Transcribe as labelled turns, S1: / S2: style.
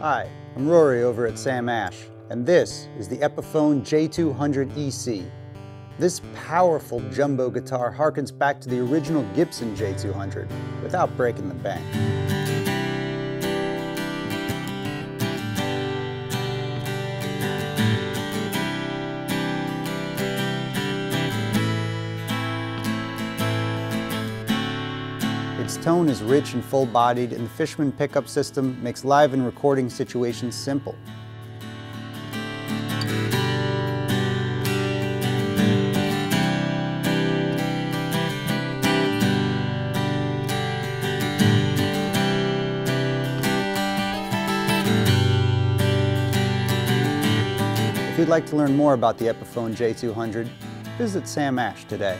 S1: Hi, I'm Rory over at Sam Ash, and this is the Epiphone J200 EC. This powerful jumbo guitar harkens back to the original Gibson J200 without breaking the bank. Its tone is rich and full-bodied, and the Fishman pickup system makes live and recording situations simple. If you'd like to learn more about the Epiphone J200, visit Sam Ash today.